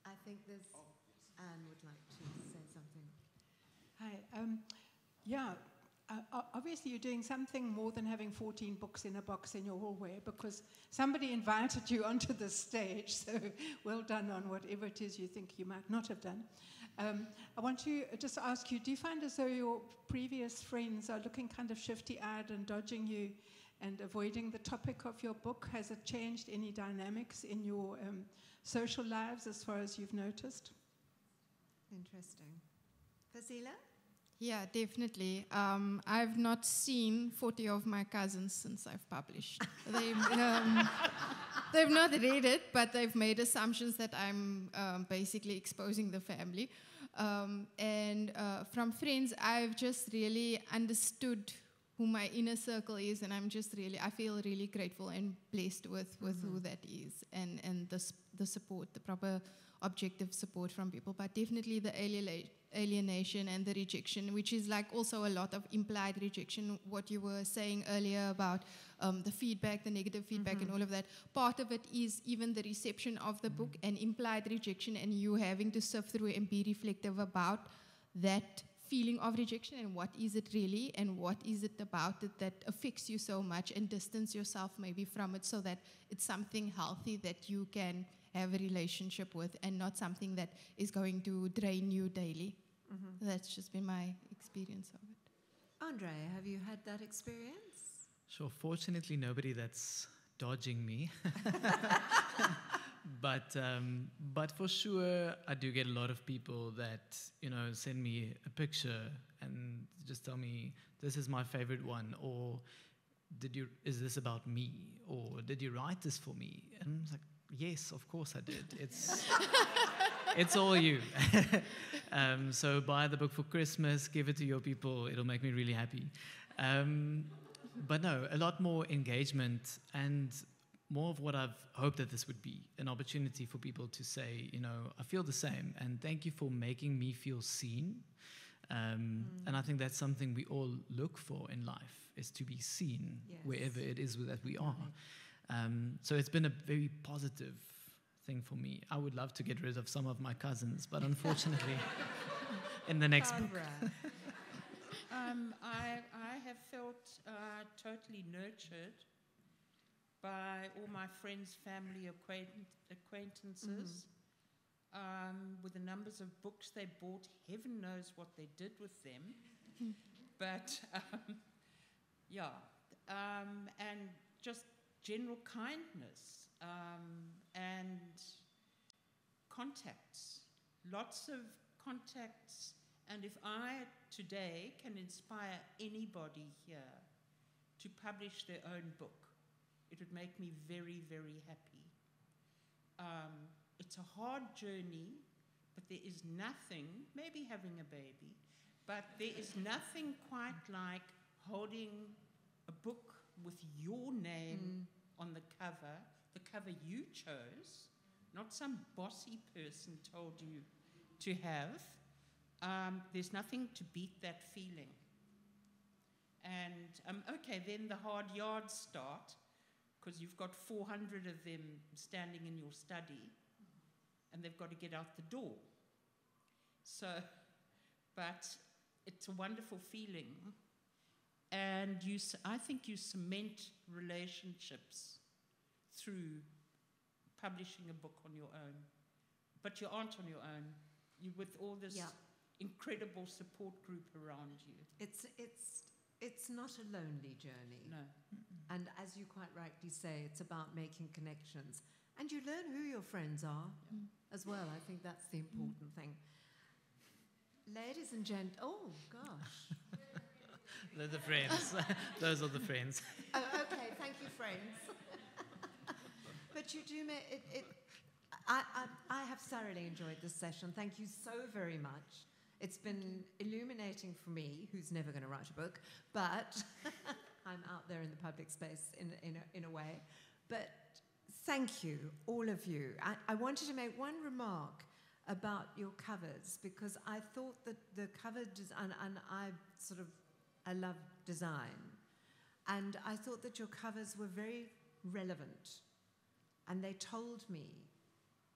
I think there's Anne would like to say something. Hi. Um, yeah. Uh, obviously, you're doing something more than having 14 books in a box in your hallway because somebody invited you <laughs> onto the stage. So, well done on whatever it is you think you might not have done. Um, I want to just ask you do you find as though your previous friends are looking kind of shifty eyed and dodging you and avoiding the topic of your book? Has it changed any dynamics in your um, social lives as far as you've noticed? Interesting. Fazila? Yeah, definitely. Um, I've not seen 40 of my cousins since I've published. they, um, they've not read it, but they've made assumptions that I'm um, basically exposing the family. Um, and uh, from friends, I've just really understood who my inner circle is, and I'm just really, I feel really grateful and blessed with, with mm-hmm. who that is, and, and the, the support, the proper objective support from people, but definitely the alienation and the rejection, which is like also a lot of implied rejection, what you were saying earlier about um, the feedback, the negative feedback, mm-hmm. and all of that. Part of it is even the reception of the mm-hmm. book and implied rejection, and you having to sift through and be reflective about that feeling of rejection and what is it really and what is it about it that affects you so much and distance yourself maybe from it so that it's something healthy that you can have a relationship with and not something that is going to drain you daily. Mm-hmm. That's just been my experience of it. Andre, have you had that experience? Sure. Fortunately, nobody that's dodging me. <laughs> <laughs> but um, but for sure, I do get a lot of people that you know send me a picture and just tell me this is my favorite one, or did you is this about me, or did you write this for me? And I'm like, yes, of course I did. It's it's all you. <laughs> um, so buy the book for Christmas, give it to your people. It'll make me really happy. Um, but no, a lot more engagement and more of what I've hoped that this would be an opportunity for people to say, you know, I feel the same, and thank you for making me feel seen. Um, mm. And I think that's something we all look for in life is to be seen yes. wherever it is that we are. Um, so it's been a very positive thing for me. I would love to get rid of some of my cousins, but unfortunately, <laughs> in the next book. um, I, I have felt uh, totally nurtured by all my friends, family, acquaintances. Mm. Um, with the numbers of books they bought, heaven knows what they did with them. Mm. But um, yeah, um, and just general kindness um, and contacts, lots of contacts. And if I today can inspire anybody here to publish their own book, it would make me very, very happy. Um, it's a hard journey, but there is nothing, maybe having a baby, but there is nothing quite like holding a book with your name mm. On the cover, the cover you chose, not some bossy person told you to have. Um, there's nothing to beat that feeling. And um, okay, then the hard yards start because you've got 400 of them standing in your study and they've got to get out the door. So, <laughs> but it's a wonderful feeling. And you, I think you cement relationships through publishing a book on your own. But you aren't on your own. You with all this yeah. incredible support group around you. It's, it's it's not a lonely journey. No. And as you quite rightly say, it's about making connections. And you learn who your friends are mm. as well. I think that's the important mm. thing. Ladies and gent, oh gosh. <laughs> They're the friends. <laughs> Those are the friends. <laughs> oh, okay, thank you, friends. <laughs> but you do it. it I, I, I have thoroughly enjoyed this session. Thank you so very much. It's been illuminating for me, who's never going to write a book, but I'm out there in the public space in, in, a, in a way. But thank you, all of you. I, I wanted to make one remark about your covers because I thought that the cover design, and I sort of, I love design, and I thought that your covers were very relevant and they told me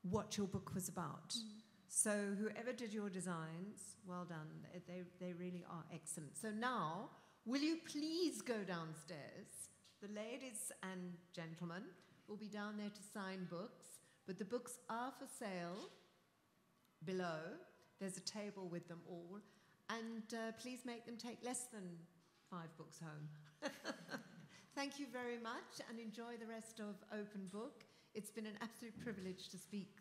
what your book was about. Mm. So whoever did your designs, well done. They, they, they really are excellent. So now, will you please go downstairs? The ladies and gentlemen will be down there to sign books, but the books are for sale below. There's a table with them all. And uh, please make them take less than five books home. <laughs> Thank you very much and enjoy the rest of Open Book. It's been an absolute privilege to speak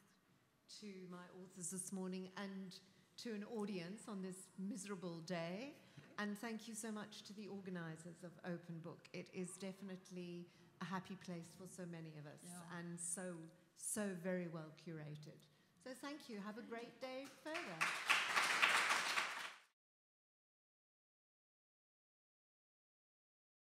to my authors this morning and to an audience on this miserable day. And thank you so much to the organisers of Open Book. It is definitely a happy place for so many of us Yeah. and so, so very well curated. So thank you. Have a great day further.